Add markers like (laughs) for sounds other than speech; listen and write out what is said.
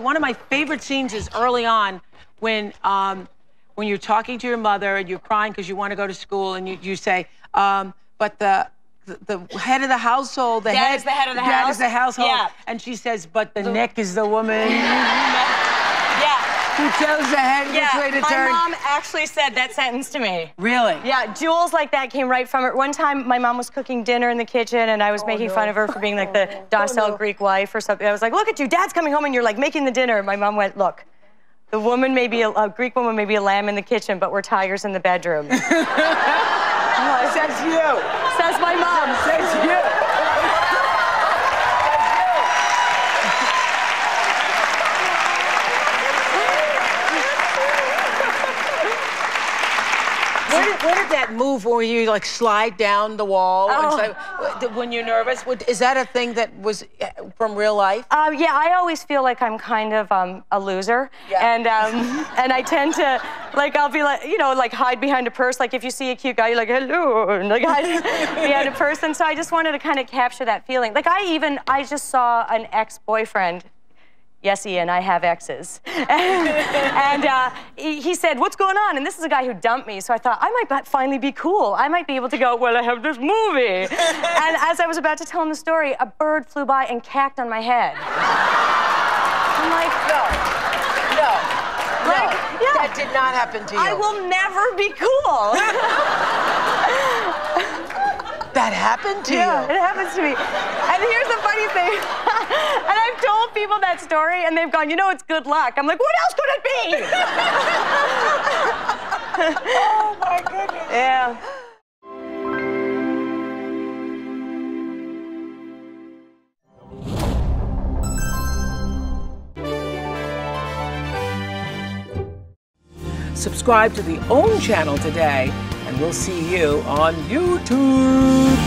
One of my favorite scenes is early on when um, when you're talking to your mother and you're crying because you want to go to school and you, you say, um, but the, the the head of the household, the Dad head is the head of the dad house? is the household, Yeah. and she says, but the, neck is the woman. (laughs) who tells the head which way to My turn. mom actually said that sentence to me. Really? Yeah, jewels like that came right from her. One time, my mom was cooking dinner in the kitchen, and I was oh, making fun of her for being like the (laughs) oh, docile Greek wife or something. I was like, "Look at you, Dad's coming home, and you're like making the dinner." My mom went, "Look, the woman may be a, a Greek woman, may be a lamb in the kitchen, but we're tigers in the bedroom." (laughs) (laughs) Says you. Says my mom. Says you. Where did, that move where you like slide down the wall and Oh. slide- when you're nervous? Is that a thing that was uh, from real life? Um, yeah, I always feel like I'm kind of um, a loser, Yeah. and um, (laughs) and I tend to like I'll be like you know like hide behind a purse. Like if you see a cute guy, you're like hello, and (laughs) like hide (laughs) behind a purse. And so I just wanted to kind of capture that feeling. Like I even I just saw an ex-boyfriend. Yes, Ian, I have exes. (laughs) and uh, he, he said, What's going on? And this is a guy who dumped me. So I thought, I might finally be cool. I might be able to go, Well, I have this movie. (laughs) and as I was about to tell him the story, a bird flew by and cacked on my head. I'm like, No. No. No. Like, yeah. That did not happen to you. I will never be cool. (laughs) That happened to yeah, you. it happens to me. And here's the funny thing. And I've told people that story, and they've gone, you know, it's good luck. I'm like, what else could it be? (laughs) (laughs) Oh my goodness. yeah. Subscribe to the OWN channel today, and we'll see you on YouTube.